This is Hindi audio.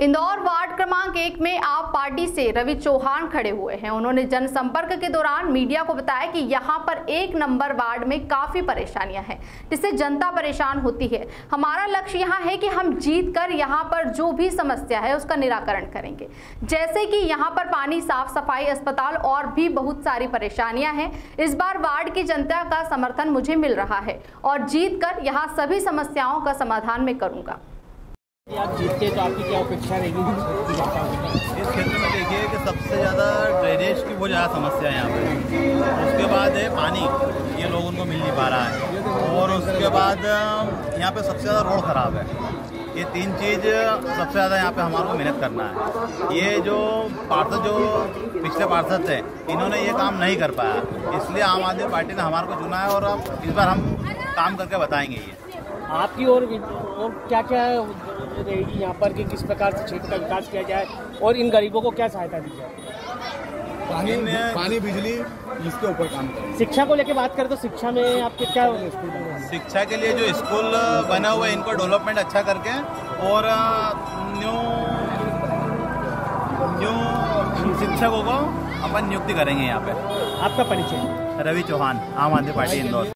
इंदौर वार्ड क्रमांक एक में आप पार्टी से रवि चौहान खड़े हुए हैं। उन्होंने जनसंपर्क के दौरान मीडिया को बताया कि यहाँ पर एक नंबर वार्ड में काफ़ी परेशानियाँ हैं, जिससे जनता परेशान होती है। हमारा लक्ष्य यहाँ है कि हम जीत कर यहाँ पर जो भी समस्या है उसका निराकरण करेंगे। जैसे कि यहाँ पर पानी साफ़ सफ़ाई अस्पताल और भी बहुत सारी परेशानियाँ हैं, इस बार वार्ड की जनता का समर्थन मुझे मिल रहा है और जीत कर यहाँ सभी समस्याओं का समाधान मैं करूँगा। आप जीतते तो आपकी क्या अपेक्षा रहेगी? इस क्षेत्र में देखिए कि सबसे ज़्यादा ड्रेनेज की बहुत ज़्यादा समस्या है यहाँ पे। उसके बाद है पानी। ये लोगों को मिल नहीं पा रहा है। और उसके बाद यहाँ पे सबसे ज़्यादा रोड ख़राब है। ये तीन चीज़ सबसे ज़्यादा यहाँ पे हमारे को मेहनत करना है। ये जो पार्षद, जो पिछले पार्षद थे, इन्होंने ये काम नहीं कर पाया। इसलिए आम आदमी पार्टी ने हमारे को चुना है और अब इस बार हम काम करके बताएँगे ये। आपकी और और क्या क्या रहेगी यहाँ पर कि किस प्रकार से क्षेत्र का विकास किया जाए और इन गरीबों को क्या सहायता दी जाए? पानी इन- पानी बिजली इसके ऊपर काम करेंगे शिक्षा को लेकर बात करें तो शिक्षा में आपके क्या शिक्षा के लिए जो स्कूल बना हुआ है इनको डेवलपमेंट अच्छा करके और न्यू न्यू शिक्षकों को अपन नियुक्ति करेंगे यहाँ पे। आपका परिचय? रवि चौहान आम आदमी पार्टी इंदौर।